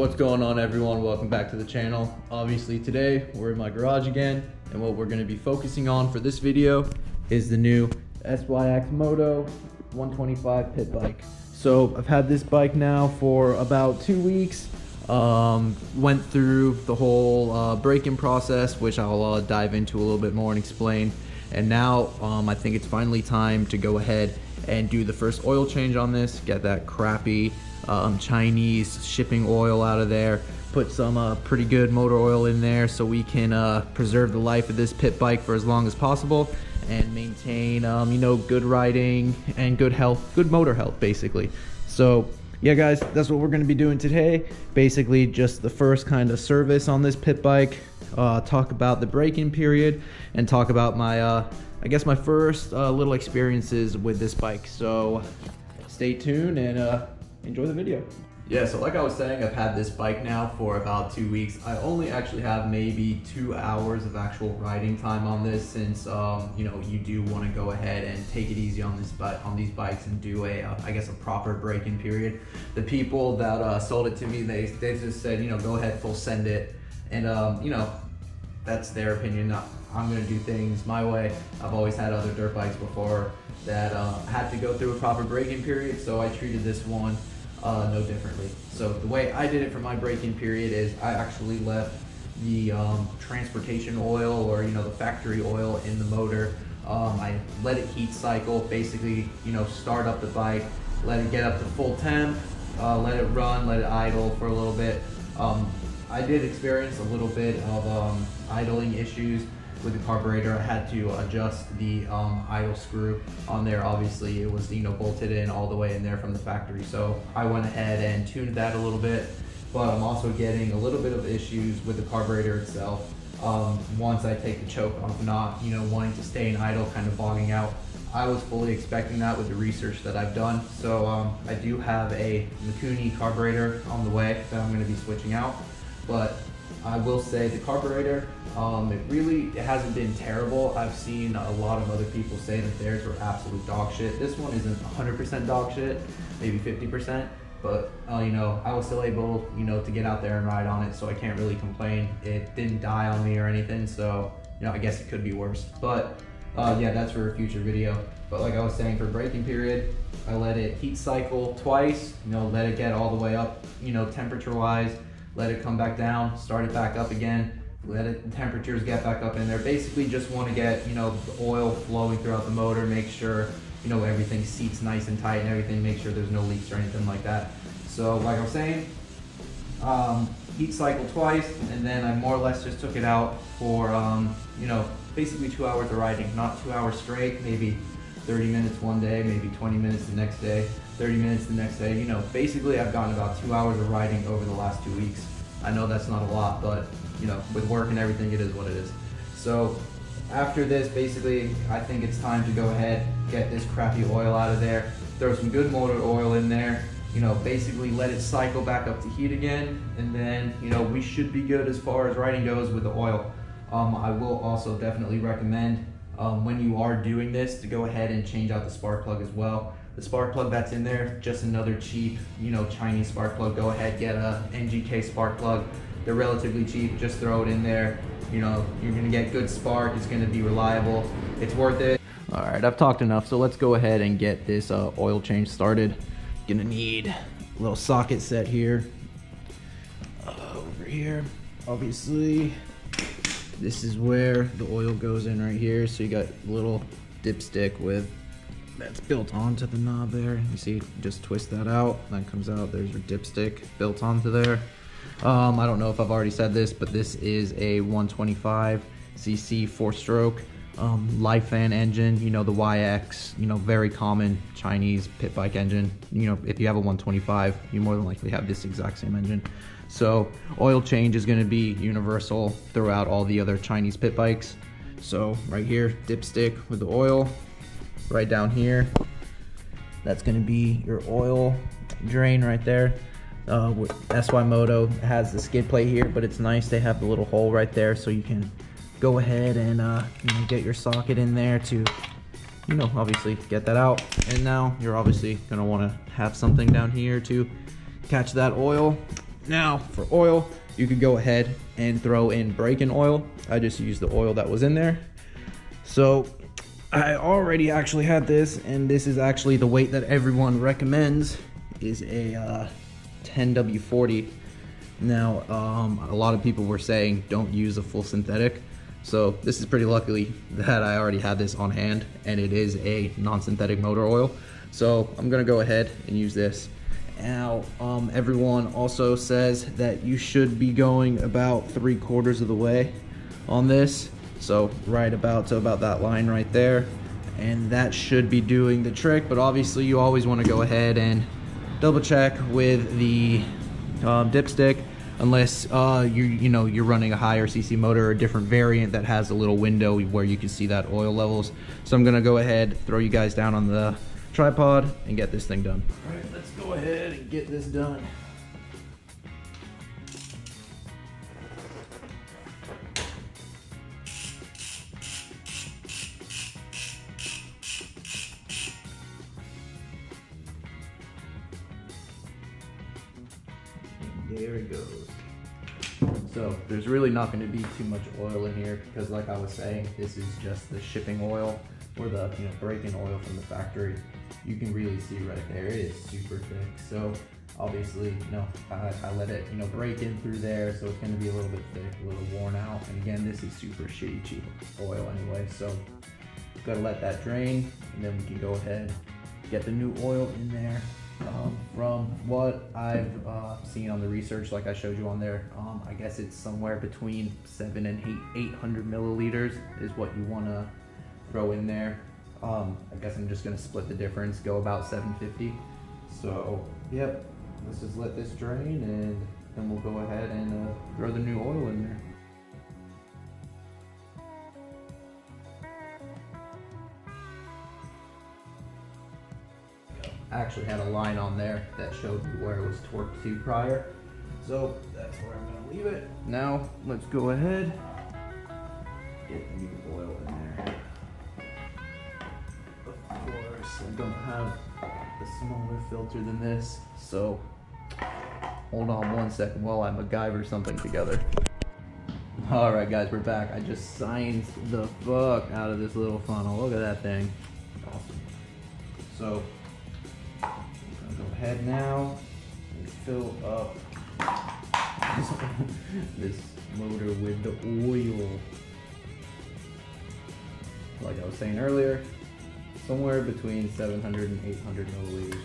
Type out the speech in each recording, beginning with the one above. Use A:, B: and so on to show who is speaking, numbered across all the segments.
A: What's going on everyone? Welcome back to the channel. Obviously today we're in my garage again and what we're gonna be focusing on for this video is the new SYX Moto 125 pit bike. So I've had this bike now for about two weeks. Um, went through the whole uh, break-in process, which I'll uh, dive into a little bit more and explain. And now um, I think it's finally time to go ahead and do the first oil change on this, get that crappy um, Chinese shipping oil out of there, put some uh, pretty good motor oil in there so we can uh, preserve the life of this pit bike for as long as possible and maintain, um, you know, good riding and good health, good motor health, basically. So yeah, guys, that's what we're gonna be doing today. Basically, just the first kind of service on this pit bike. Uh, talk about the break-in period and talk about my, uh, I guess my first uh, little experiences with this bike. So stay tuned and uh, enjoy the video. Yeah, so like I was saying, I've had this bike now for about two weeks. I only actually have maybe two hours of actual riding time on this since, um, you know, you do want to go ahead and take it easy on this but on these bikes and do a, uh, I guess, a proper break-in period. The people that uh, sold it to me, they, they just said, you know, go ahead, full send it. And, um, you know, that's their opinion. I'm gonna do things my way. I've always had other dirt bikes before that uh, had to go through a proper break-in period, so I treated this one uh, no differently. So the way I did it for my break-in period is I actually left the um, transportation oil or you know the factory oil in the motor. Um, I let it heat cycle, basically you know start up the bike, let it get up to full temp, uh, let it run, let it idle for a little bit. Um, I did experience a little bit of um, idling issues with the carburetor. I had to adjust the um, idle screw on there. Obviously, it was you know bolted in all the way in there from the factory. So I went ahead and tuned that a little bit. But I'm also getting a little bit of issues with the carburetor itself. Um, once I take the choke off, not you know wanting to stay in idle, kind of bogging out. I was fully expecting that with the research that I've done. So um, I do have a Mikuni carburetor on the way that I'm going to be switching out. But I will say the carburetor, um, it really it hasn't been terrible. I've seen a lot of other people say that theirs were absolute dog shit. This one isn't 100% dog shit, maybe 50%, but uh, you know, I was still able, you know, to get out there and ride on it, so I can't really complain. It didn't die on me or anything, so you know, I guess it could be worse. But uh, yeah, that's for a future video. But like I was saying, for break-in period, I let it heat cycle twice. You know, let it get all the way up, you know, temperature-wise let it come back down, start it back up again, let it temperatures get back up in there. Basically just want to get, you know, the oil flowing throughout the motor, make sure, you know, everything seats nice and tight and everything, make sure there's no leaks or anything like that. So like I was saying, um, heat cycle twice, and then I more or less just took it out for, um, you know, basically two hours of riding, not two hours straight, maybe 30 minutes one day, maybe 20 minutes the next day, 30 minutes the next day. You know, basically I've gotten about two hours of riding over the last two weeks. I know that's not a lot, but you know, with work and everything, it is what it is. So after this, basically, I think it's time to go ahead, get this crappy oil out of there, throw some good motor oil in there, you know, basically let it cycle back up to heat again, and then, you know, we should be good as far as riding goes with the oil. Um, I will also definitely recommend um, when you are doing this to go ahead and change out the spark plug as well. The spark plug that's in there, just another cheap, you know, Chinese spark plug. Go ahead, get a NGK spark plug. They're relatively cheap, just throw it in there. You know, you're gonna get good spark, it's gonna be reliable, it's worth it. All right, I've talked enough, so let's go ahead and get this uh, oil change started. Gonna need a little socket set here. Uh, over here, obviously, this is where the oil goes in right here. So you got little dipstick with that's built onto the knob there. You see, just twist that out, that comes out. There's your dipstick built onto there. Um, I don't know if I've already said this, but this is a 125 cc four stroke um, Lifan engine, you know, the YX, you know, very common Chinese pit bike engine. You know, if you have a 125, you more than likely have this exact same engine. So oil change is gonna be universal throughout all the other Chinese pit bikes. So right here, dipstick with the oil, right down here, that's gonna be your oil drain right there. Uh, SYX Moto has the skid plate here, but it's nice they have the little hole right there so you can go ahead and uh, you know, get your socket in there to, you know, obviously get that out. And now you're obviously gonna wanna have something down here to catch that oil Now for oil, you could go ahead and throw in break-in oil. I just used the oil that was in there. So I already actually had this and this is actually the weight that everyone recommends is a uh, 10W40. Now, um, a lot of people were saying don't use a full synthetic. So this is pretty luckily that I already had this on hand and it is a non-synthetic motor oil. So I'm gonna go ahead and use this. Now, um, everyone also says that you should be going about three quarters of the way on this. So right about to about that line right there. And that should be doing the trick, but obviously you always wanna go ahead and double check with the um, dipstick unless uh, you you know you're running a higher CC motor or a different variant that has a little window where you can see that oil levels. So I'm gonna go ahead, throw you guys down on the tripod and get this thing done. All right, let's go ahead and get this done. Not going to be too much oil in here because like I was saying, this is just the shipping oil or the you know break-in oil from the factory. You can really see right there, it is super thick. So obviously, you know, I, I let it you know break in through there, so it's going to be a little bit thick, a little worn out. And again, this is super shitty cheap oil anyway, so gotta let that drain, and then we can go ahead get the new oil in there um, from what I've uh, seen on the research, like I showed you on there, um, I guess it's somewhere between seven and eight, 800 milliliters is what you want to throw in there. Um, I guess I'm just gonna split the difference, go about 750. So, yep, let's just let this drain and then we'll go ahead and uh, throw the new oil in there. I actually had a line on there that showed me where it was torqued to prior. So that's where I'm gonna leave it. Now let's go ahead, get the new oil in there. Of course, I don't have a smaller filter than this, so hold on one second while I MacGyver something together. All right, guys, we're back. I just signed the fuck out of this little funnel. Look at that thing. Awesome. So ahead now and fill up this motor with the oil. Like I was saying earlier, somewhere between 700 and 800 milliliters.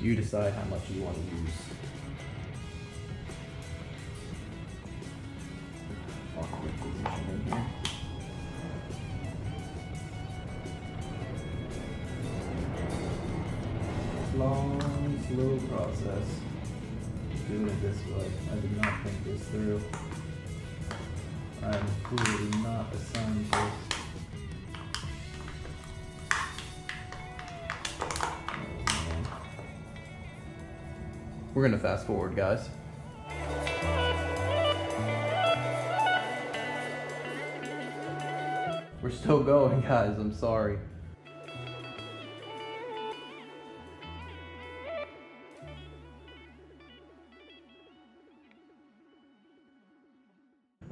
A: You decide how much you want to use. This. I did not think this through. I am clearly not a scientist. We're gonna fast forward, guys. We're still going, guys. I'm sorry.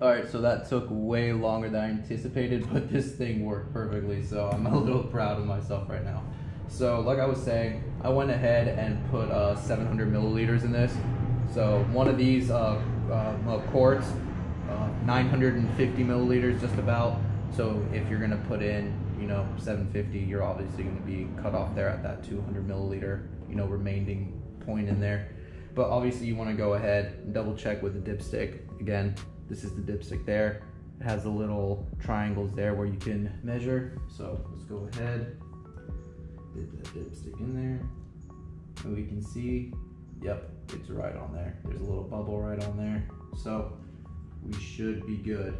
A: Alright, so that took way longer than I anticipated, but this thing worked perfectly, so I'm a little proud of myself right now. So, like I was saying, I went ahead and put uh, 700 milliliters in this. So, one of these uh, uh, quarts, uh, 950 milliliters just about. So, if you're gonna put in, you know, 750, you're obviously gonna be cut off there at that 200 milliliter, you know, remaining point in there. But obviously, you wanna go ahead and double check with the dipstick. Again, this is the dipstick there. It has the little triangles there where you can measure. So let's go ahead, dip that dipstick in there. And we can see, yep, it's right on there. There's a little bubble right on there. So we should be good.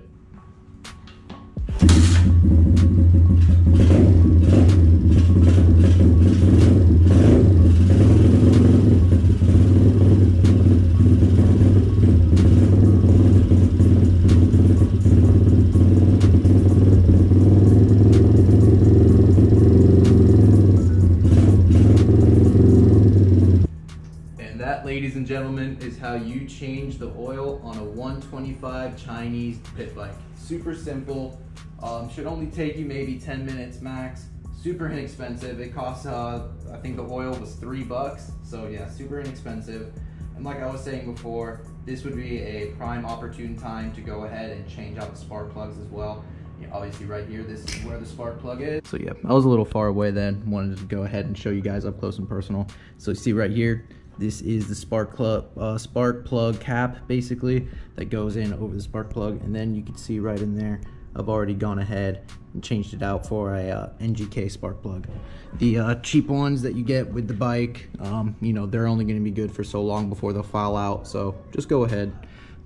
A: Gentlemen, is how you change the oil on a 125 Chinese pit bike. Super simple. Um, should only take you maybe 10 minutes max. Super inexpensive. It costs, uh, I think the oil was three bucks. So yeah, super inexpensive. And like I was saying before, this would be a prime opportune time to go ahead and change out the spark plugs as well. Yeah, obviously right here, this is where the spark plug is. So yeah, I was a little far away then. Wanted to go ahead and show you guys up close and personal. So you see right here, this is the spark plug, uh, spark plug cap basically that goes in over the spark plug. And then you can see right in there, I've already gone ahead and changed it out for a uh, NGK spark plug. The uh, cheap ones that you get with the bike, um, you know, they're only gonna be good for so long before they'll file out. So just go ahead,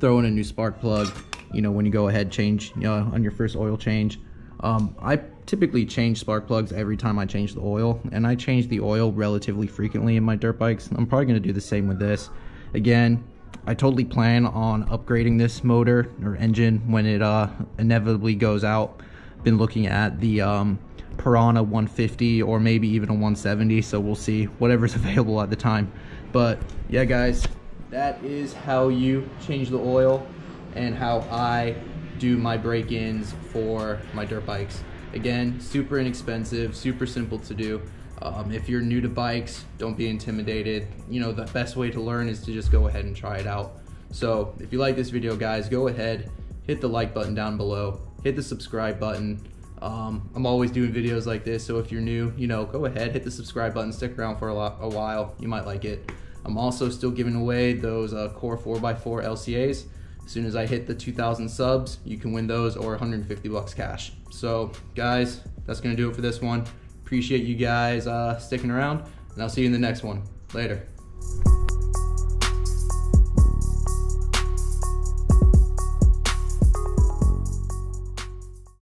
A: throw in a new spark plug, you know, when you go ahead change, you know, on your first oil change. Um, I typically change spark plugs every time I change the oil, and I change the oil relatively frequently in my dirt bikes. I'm probably going to do the same with this. Again, I totally plan on upgrading this motor or engine when it uh, inevitably goes out. Been looking at the um, Piranha 150 or maybe even a 170, so we'll see whatever's available at the time. But yeah, guys, that is how you change the oil and how I do my break-ins for my dirt bikes. Again, super inexpensive, super simple to do. Um, if you're new to bikes, don't be intimidated. You know, the best way to learn is to just go ahead and try it out. So if you like this video, guys, go ahead, hit the like button down below, hit the subscribe button. Um, I'm always doing videos like this, so if you're new, you know, go ahead, hit the subscribe button, stick around for a, lot, a while. You might like it. I'm also still giving away those uh, Core 4x4 LCAs. As soon as I hit the 2,000 subs, you can win those or 150 bucks cash. So guys, that's gonna do it for this one. Appreciate you guys uh, sticking around and I'll see you in the next one. Later.